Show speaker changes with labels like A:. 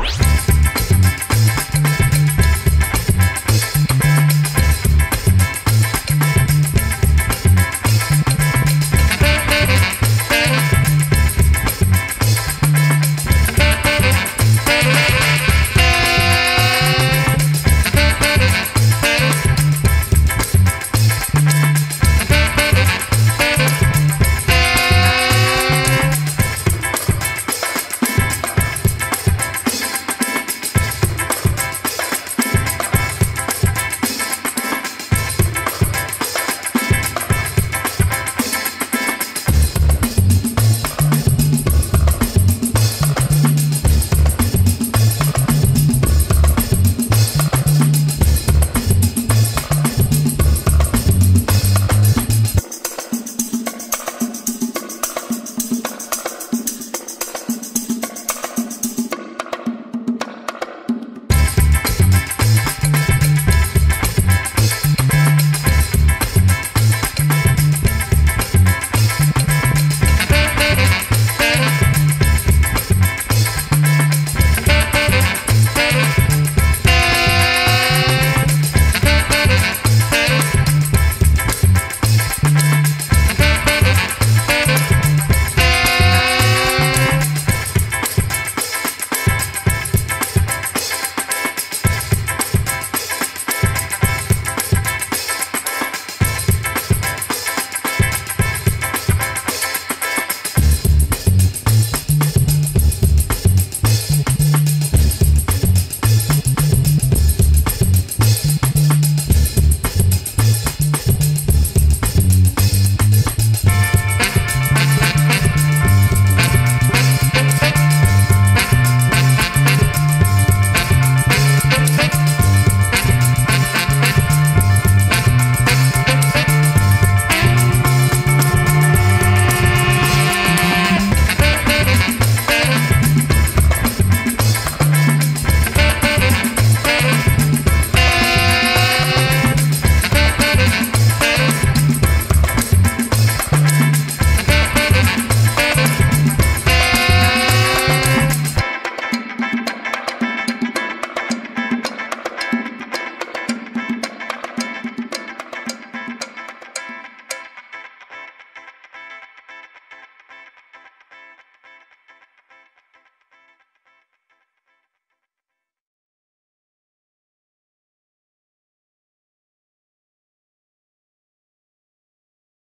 A: Bye.